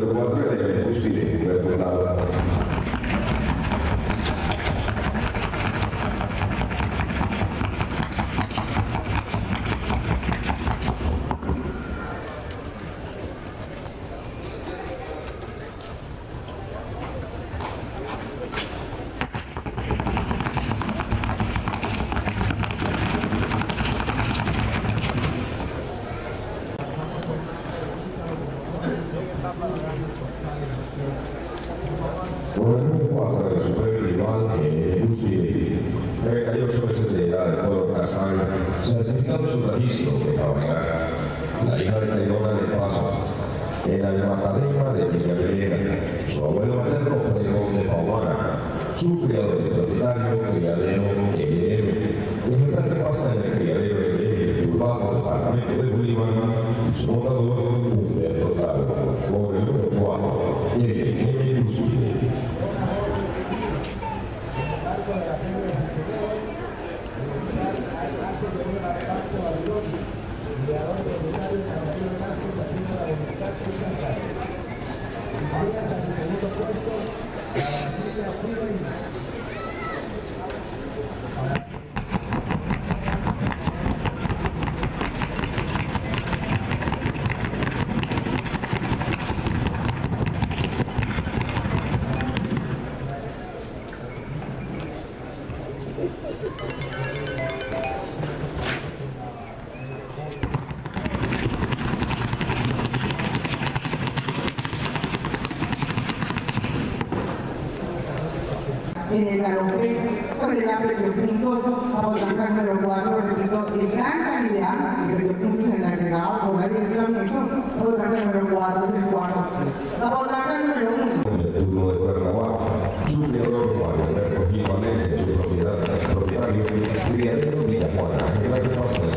Número 4 de Cúspide, respetado. Por el número 4 del Super Rival de Cúspide, 38 meses de edad del pueblo Casal, certificado su registro de cabalgar, la hija de Taylor de Paso, la Magdalena de Villavelera, su abuelo materno Pregón de Paumana, su criador y propietario, criadero Heredero, ejemplar que pasa en el criadero Heredero, Urbano, departamento de Bolívar, y su montador, en el galope con el hambre de pintos, vamos a sacar número 4, repito, de gran calidad, y repito, pintos en el agregado por medio de entrenamiento, vamos a sacar número 4 del cuarto. Número 1. el su propiedad, propietario, criadero Villajuana,